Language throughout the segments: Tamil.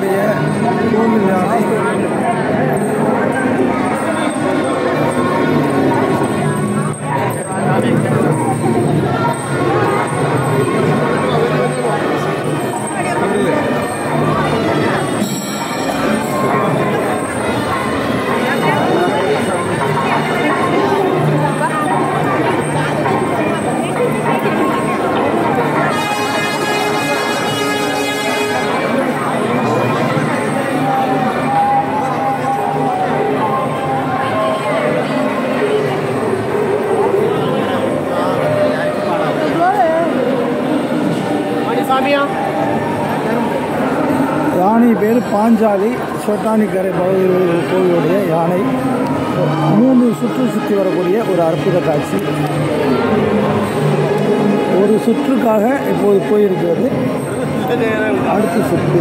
रही है वो मिल जाती है யானை பேர் பாஞ்சாலி சோட்டானிக்கரை பகுதியில் கோவிலுடைய யானை. மூணு சுற்று சுற்றி வரக்கூடிய ஒரு அற்புத காட்சி. ஒரு சுற்றுக்காக இப்போது போயிருக்கிறது. அடுத்த சுற்று.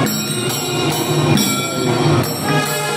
Thank you.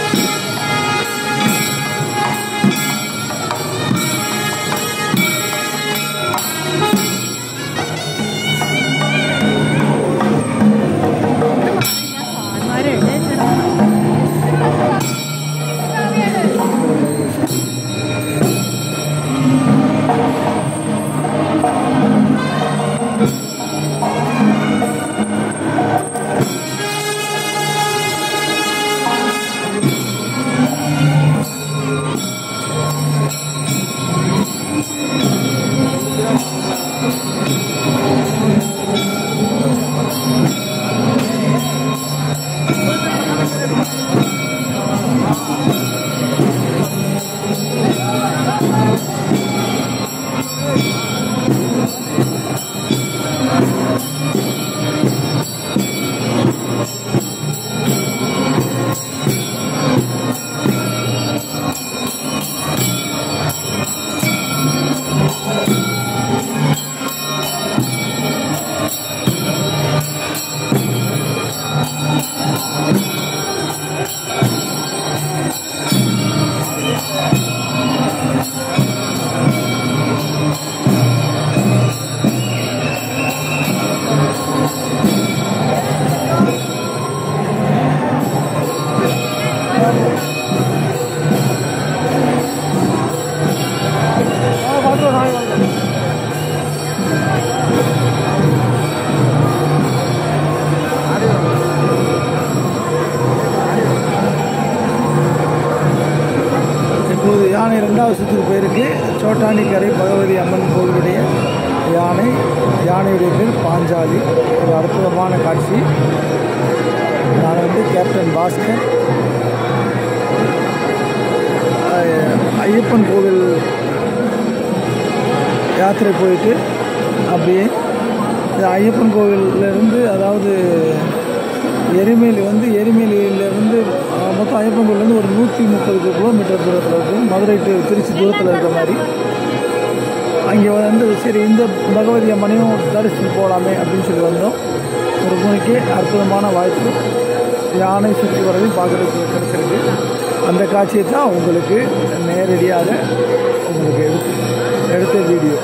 ரெண்டாவது சுற்றுக்கு போயிருக்கு சோட்டானிக்கரை பகவதி அம்மன் கோவிலுடைய யானை யானையுடைய பேர் பாஞ்சாலி. ஒரு அற்புதமான காட்சி. நான் வந்து கேப்டன் பாஸ்கர். ஐயப்பன் கோவில் யாத்திரை போயிட்டு அப்படியே ஐயப்பன் கோவிலிருந்து அதாவது எரிமேலி வந்து எரிமேலியிலேருந்து மொத்தம் ஐயப்பன் கோவிலேருந்து ஒரு நூற்றி முப்பது கிலோமீட்டர் தூரத்தில் இருக்குது மதுரை டு திருச்சி தூரத்தில் இருக்கிற மாதிரி. அங்கே வந்து சரி இந்த பகவதி அம்மனையும் தரிசித்து போகலாமே அப்படின்னு சொல்லி வந்தோம். ஒரு மணிக்கு அற்புதமான வாய்ப்பு. யானை சுற்றி வரதையும் பார்க்குறதுக்கு கிடைச்சிருக்கு. அந்த காட்சியை தான் உங்களுக்கு நேரடியாக உங்களுக்கு எடுத்து எடுத்த வீடியோ.